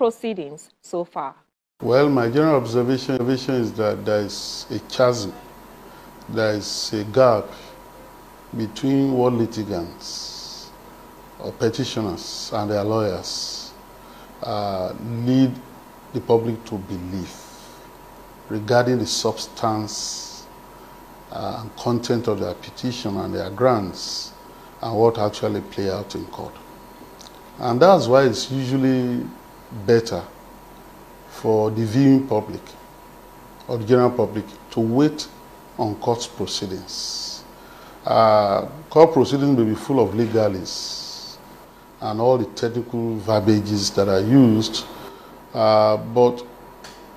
proceedings so far? Well, my general observation, observation is that there is a chasm, there is a gap between what litigants or petitioners and their lawyers uh, the public to believe regarding the substance uh, and content of their petition and their grants and what actually play out in court. And that's why it's usually better for the viewing public or the general public to wait on court proceedings. Uh, court proceedings may be full of legalese and all the technical verbages that are used, uh, but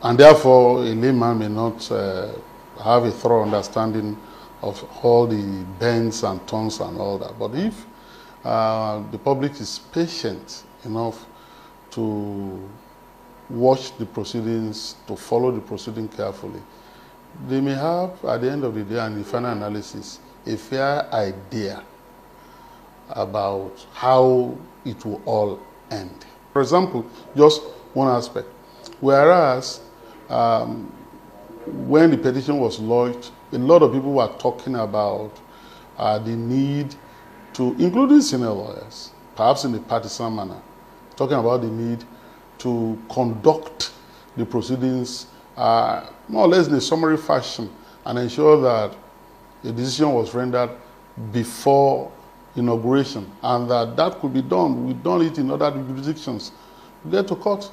and therefore a layman may not uh, have a thorough understanding of all the bends and turns and all that. But if uh, the public is patient enough to watch the proceedings, to follow the proceeding carefully, they may have, at the end of the day and the final analysis, a fair idea about how it will all end. For example, just one aspect. Whereas um, when the petition was lodged, a lot of people were talking about uh, the need to, including senior lawyers, perhaps in a partisan manner, talking about the need to conduct the proceedings uh, more or less in a summary fashion and ensure that a decision was rendered before inauguration and that that could be done. We've done it in other jurisdictions. We get to court.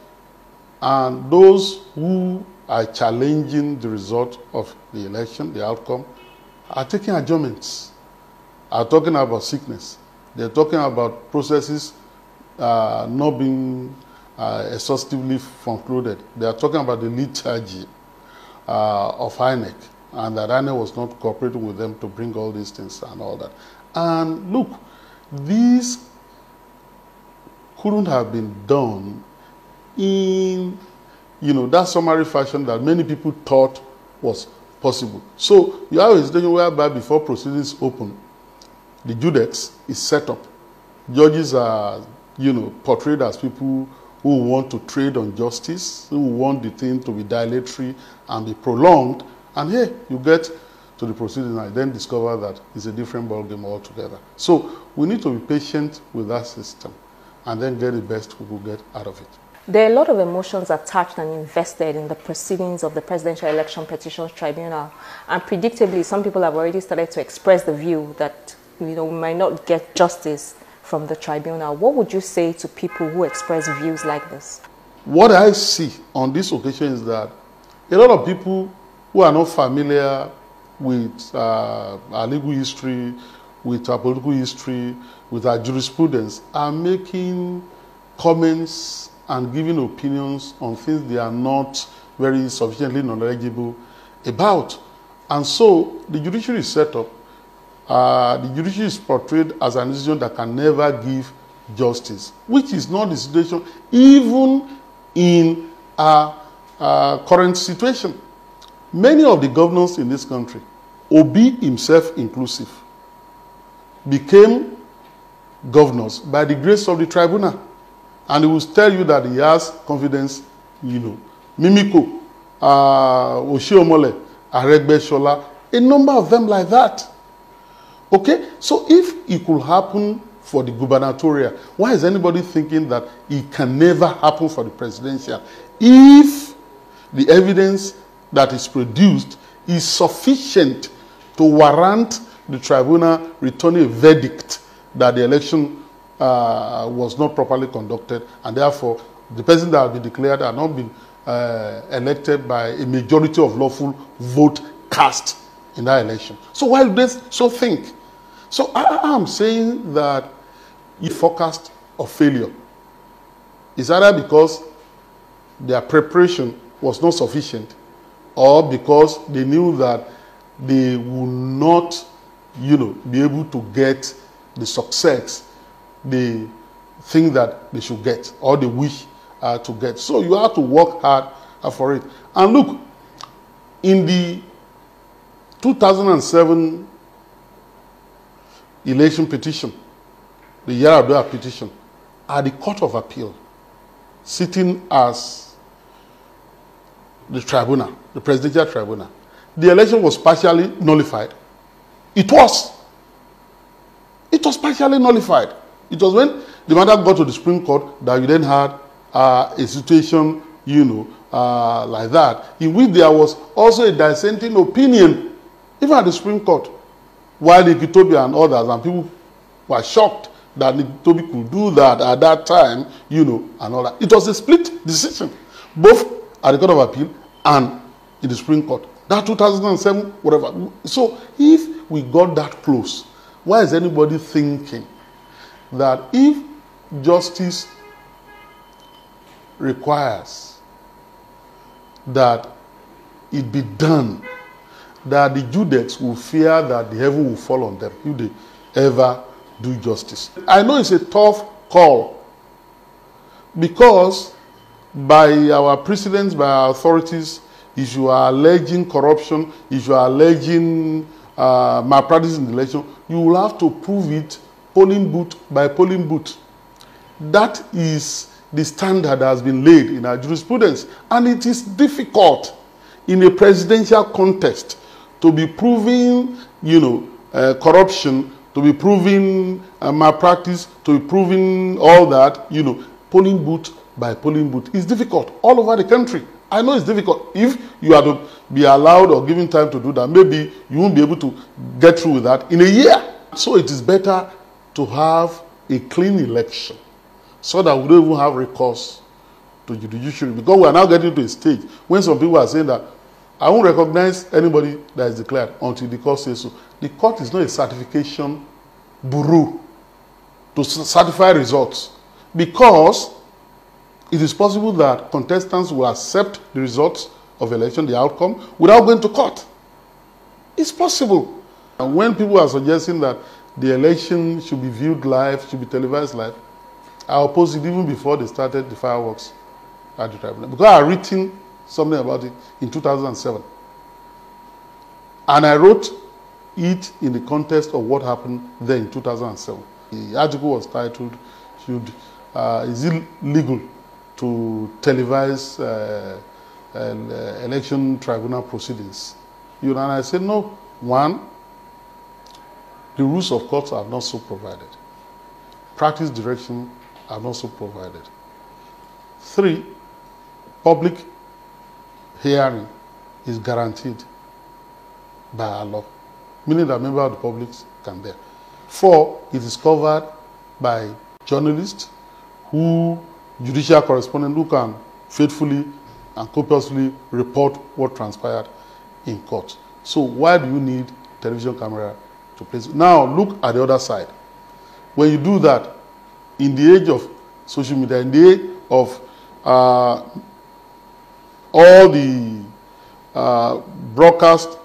And those who are challenging the result of the election, the outcome, are taking adjournments, are talking about sickness. They're talking about processes uh, not being uh, exhaustively concluded. They are talking about the liturgy uh, of INEC and that INEC was not cooperating with them to bring all these things and all that. And look, these couldn't have been done in you know that summary fashion that many people thought was possible. So you have a situation whereby before proceedings open, the judex is set up. Judges are, you know, portrayed as people who want to trade on justice, who want the thing to be dilatory and be prolonged. And here you get to the proceedings and then discover that it's a different ballgame altogether. So we need to be patient with that system and then get the best we will get out of it. There are a lot of emotions attached and invested in the proceedings of the Presidential Election Petitions Tribunal. And predictably, some people have already started to express the view that you know, we might not get justice from the tribunal. What would you say to people who express views like this? What I see on this occasion is that a lot of people who are not familiar with uh, our legal history, with our political history, with our jurisprudence, are making comments and giving opinions on things they are not very sufficiently knowledgeable about. And so the judiciary is set up. Uh, the judiciary is portrayed as an institution that can never give justice, which is not the situation even in our, our current situation. Many of the governors in this country, Obi himself inclusive, became governors by the grace of the tribunal. And he will tell you that he has confidence, you know. Mimiko, uh, Oshiomhole, Aregbe a number of them like that. Okay? So if it could happen for the gubernatorial, why is anybody thinking that it can never happen for the presidential? If the evidence that is produced is sufficient to warrant the tribunal returning a verdict that the election uh, was not properly conducted, and therefore the person that has been declared had not been uh, elected by a majority of lawful vote cast in that election. So why do they so think? So I am saying that he forecast of failure is either because their preparation was not sufficient or because they knew that they would not, you know, be able to get the success they think that they should get or they wish uh, to get. So you have to work hard uh, for it. And look, in the 2007 election petition, the Yaradua petition, at the Court of Appeal, sitting as the tribunal, the presidential tribunal, the election was partially nullified. It was. It was partially nullified. It was when the matter got to the Supreme Court that you then had uh, a situation, you know, uh, like that, in which there was also a dissenting opinion, even at the Supreme Court, while Nikitobia and others and people were shocked that Nikitobi could do that at that time, you know, and all that. It was a split decision, both at the Court of Appeal and in the Supreme Court. That 2007, whatever. So if we got that close, why is anybody thinking that if justice requires that it be done, that the Judex will fear that the heaven will fall on them if they ever do justice. I know it's a tough call because by our precedents, by our authorities, if you are alleging corruption, if you are alleging uh, malpractice in the election, you will have to prove it polling booth by polling booth. That is the standard that has been laid in our jurisprudence. And it is difficult in a presidential contest to be proving, you know, uh, corruption, to be proving uh, malpractice, to be proving all that, you know, polling booth by polling booth. It's difficult all over the country. I know it's difficult. If you are to be allowed or given time to do that, maybe you won't be able to get through with that in a year. So it is better to have a clean election so that we don't even have recourse to the judiciary. Because we are now getting to a stage when some people are saying that I won't recognize anybody that is declared until the court says so. The court is not a certification bureau to certify results because it is possible that contestants will accept the results of election, the outcome, without going to court. It's possible. And when people are suggesting that the election should be viewed live, should be televised live, I opposed it even before they started the fireworks at the tribunal. Because I had written something about it in 2007. And I wrote it in the context of what happened then in 2007. The article was titled, should, uh, Is it legal to televise uh, uh, election tribunal proceedings? You know, and I said, no. One, the rules of courts are not so provided. Practice direction are not so provided. Three, public hearing is guaranteed by our law, meaning that members of the public can bear. Four, it is covered by journalists who, judicial correspondents who can faithfully and copiously report what transpired in court. So why do you need television camera to place? Now look at the other side. When you do that, in the age of social media, in the age of uh, all the uh, broadcast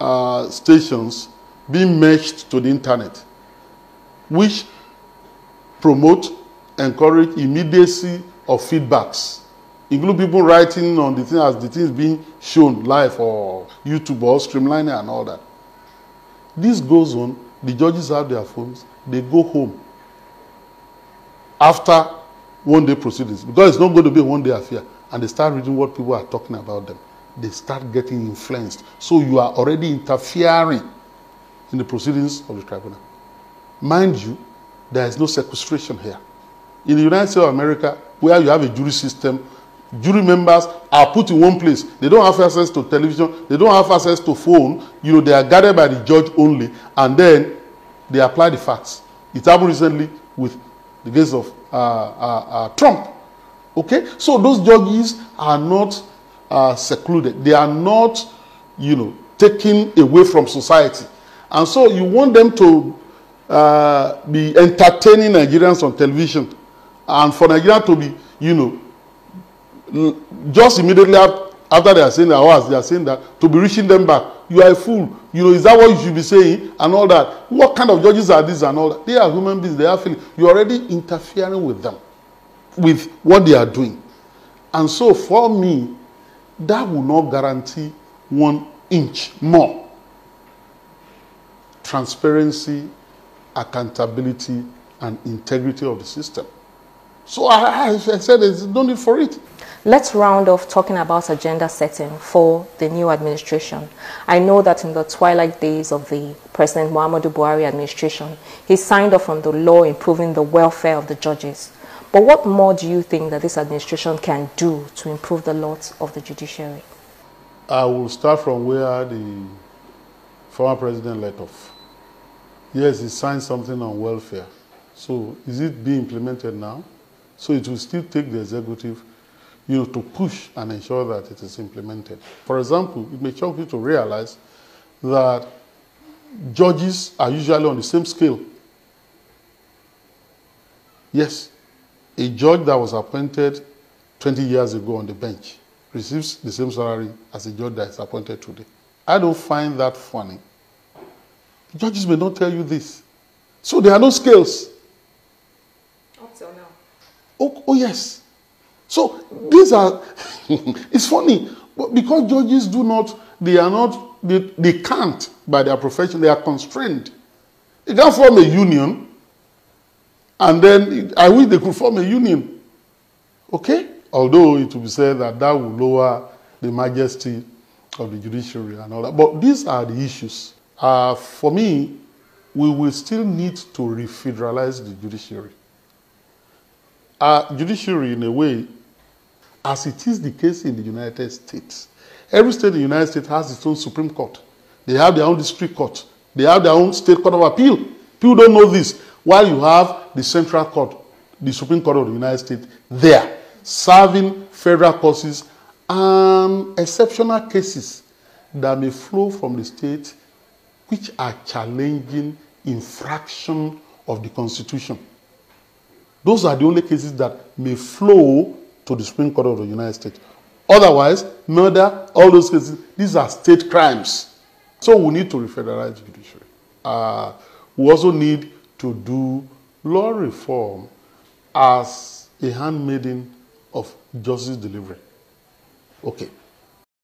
uh, stations being merged to the internet, which promote, encourage immediacy of feedbacks, include people writing on the thing as the thing is being shown live or YouTube or streamlining and all that. This goes on, the judges have their phones, they go home after one day proceedings because it's not going to be a one day affair and they start reading what people are talking about them they start getting influenced. So you are already interfering in the proceedings of the tribunal. Mind you there is no sequestration here. In the united states of america where you have a jury system jury members are put in one place. They don't have access to television they don't have access to phone. You know they are guided by the judge only and then they apply the facts. It happened recently with the case of uh, uh, uh, Trump. Okay? So those judges are not uh, secluded. They are not, you know, taken away from society. And so you want them to uh, be entertaining Nigerians on television and for Nigeria to be, you know, just immediately after they are saying their words, they are saying that to be reaching them back. You are a fool. You know, is that what you should be saying? And all that. What kind of judges are these and all that? They are human beings. They are feeling. You're already interfering with them, with what they are doing. And so for me, that will not guarantee one inch more transparency, accountability, and integrity of the system. So I, I said there's no need for it. Let's round off talking about agenda setting for the new administration. I know that in the twilight days of the President Muhammadu Buhari administration, he signed off on the law improving the welfare of the judges. But what more do you think that this administration can do to improve the lot of the judiciary? I will start from where the former president let off. Yes, he signed something on welfare. So is it being implemented now? So it will still take the executive you know, to push and ensure that it is implemented. For example, it may shock you to realize that judges are usually on the same scale. Yes, a judge that was appointed 20 years ago on the bench receives the same salary as a judge that is appointed today. I don't find that funny. Judges may not tell you this. So there are no scales. Up till now. Oh, oh yes. So these are, it's funny, but because judges do not, they are not, they, they can't by their profession, they are constrained. They can't form a union, and then I wish they could form a union. Okay? Although it will be said that that will lower the majesty of the judiciary and all that. But these are the issues. Uh, for me, we will still need to refederalize the judiciary. Our judiciary, in a way, as it is the case in the United States. Every state in the United States has its own Supreme Court. They have their own district court. They have their own state court of appeal. People don't know this. While you have the Central Court, the Supreme Court of the United States, there, serving federal causes and exceptional cases that may flow from the state which are challenging infraction of the Constitution. Those are the only cases that may flow to the Supreme Court of the United States. Otherwise, murder, all those cases, these are state crimes. So we need to refederalize judiciary. Uh, we also need to do law reform as a handmaiden of justice delivery. Okay.